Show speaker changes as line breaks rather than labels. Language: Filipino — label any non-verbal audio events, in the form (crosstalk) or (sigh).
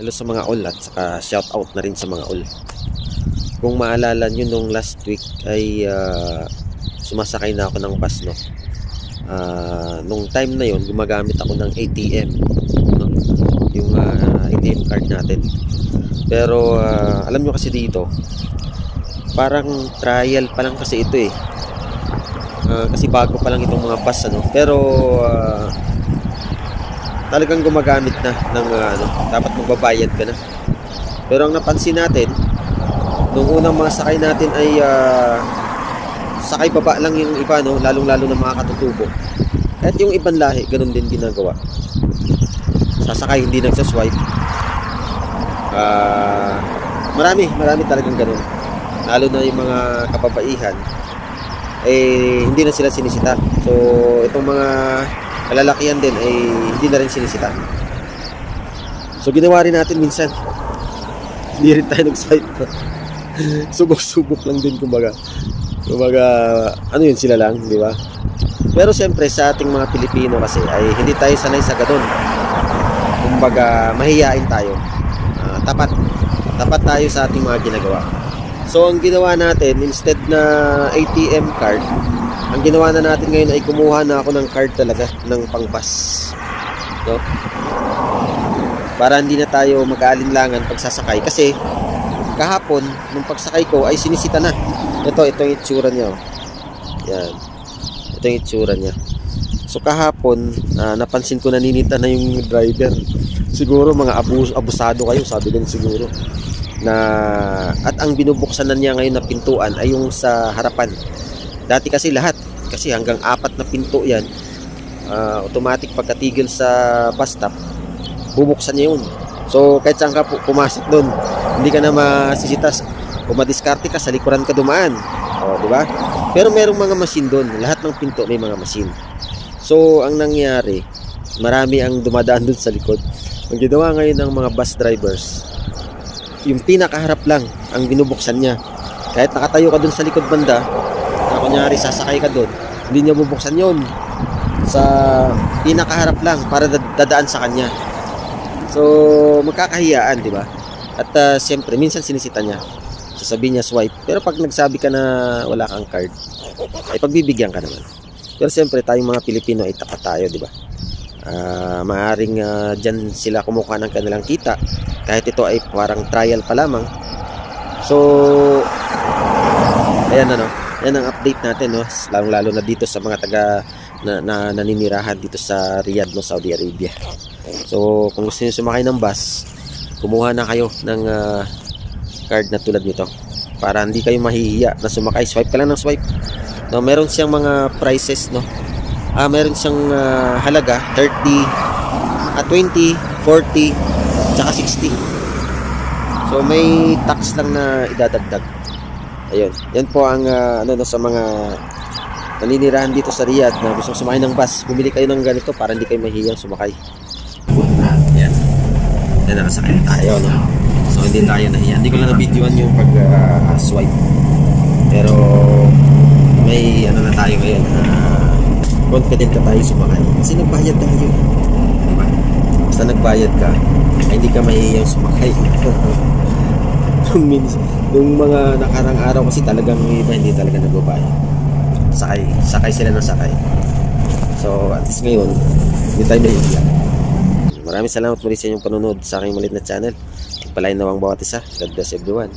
Hello sa mga all at saka shout out na rin sa mga all. Kung maalala nyo nung last week ay ah, sumasakay na ako ng bus no. Ah, nung time na yon gumagamit ako ng ATM no? yung ah, ATM card natin. Pero ah, alam nyo kasi dito parang trial pa lang kasi ito eh. Ah, kasi bago pa lang itong mga bus ano. Pero ah, talagang gumagamit na ng ah, ano, dapat magbabayad ka na. Pero ang napansin natin, nung unang mga sakay natin ay ah, sakay baba lang yung iba, no? lalong-lalo ng mga katutubo. Kahit yung ibang lahi, ganun din ginagawa. Sasakay, hindi nagsaswipe. Ah, marami, marami talagang ganun. Lalo na yung mga kababaihan, eh, hindi na sila sinisita. So, itong mga kalalakihan din ay hindi na rin sinisita. So ginawa rin natin minsan. Hindi rin tayo nag-swipe. (laughs) Subok-subok lang din kumbaga. Kumbaga, ano yun sila lang, di ba? Pero siyempre sa ating mga Pilipino kasi ay hindi tayo sanay sa ganun. Kumbaga, mahihain tayo. Ah, tapat. Tapat tayo sa ating mga ginagawa. So ang ginawa natin, instead na ATM card, ang ginawa na natin ngayon ay kumuha na ako ng card talaga ng pangbas. No? Para hindi na tayo mag-aalinlangan pag sasakay kasi kahapon nung pagsakay ko ay sinisita na. Ito, ito yung itsura niya. Oh. Yan. Ito yung itsura niya. So kahapon, ah, napansin ko naninita na yung driver. Siguro mga abus abusado kayo, sabi din siguro. Na at ang binubuksan na niya ngayon na pintuan ay yung sa harapan. Dati kasi lahat, kasi hanggang apat na pinto yan, ah, automatic pagkatigil sa bus stop, bubuksan niya yun. So, kahit saan ka pu- pumasok doon, hindi ka na masisitas. Kung madiskarte ka, sa likuran ka dumaan. O, di ba? Pero merong mga machine doon. Lahat ng pinto may mga machine. So, ang nangyari, marami ang dumadaan doon sa likod. Ang ginawa ngayon ng mga bus drivers, yung pinakaharap lang ang binubuksan niya. Kahit nakatayo ka doon sa likod banda, kunyari sasakay ka doon, hindi niya bubuksan yon sa pinakaharap lang para dad- dadaan sa kanya. So, magkakahiyaan, di ba? At ah, siyempre, minsan sinisita niya. Sasabihin niya swipe. Pero pag nagsabi ka na wala kang card, ay pagbibigyan ka naman. Pero siyempre, tayong mga Pilipino ay tapat tayo, di ba? Ah, maaring ah, dyan sila kumukuha ng kanilang kita kahit ito ay parang trial pa lamang. So, ayan ano, yan ang update natin, no? Lalong lalo na dito sa mga taga na, na naninirahan dito sa Riyadh, no, Saudi Arabia. So, kung gusto niyo sumakay ng bus, kumuha na kayo ng ah, card na tulad nito para hindi kayo mahihiya na sumakay. Swipe ka lang ng swipe. No, meron siyang mga prices, no? Ah, meron siyang ah, halaga 30, ah, 20, 40, tsaka 60. So may tax lang na idadagdag. Ayun. Yan po ang ah, ano no, sa mga naninirahan dito sa Riyadh na gusto sumakay ng bus. Bumili kayo ng ganito para hindi kayo mahihiyang sumakay. Yan. Yan nakasakay na tayo, no? So hindi tayo nahiya. Hindi ko lang na-videoan yung pag-swipe. Pero may ano na tayo ngayon. ah, confident ka tayo sumakay. Kasi nagbayad tayo. Diba? Basta nagbayad ka, hindi ka mahihiyang sumakay. (laughs) nung, minsan, nung mga nakarang araw kasi talagang iba hindi talaga nagbabayad. Sakay, sakay sila ng sakay. So, at least ngayon, hindi tayo nahihiya. Maraming salamat muli sa inyong panonood sa aking malit na channel. Palain nawang bawat isa. God bless everyone.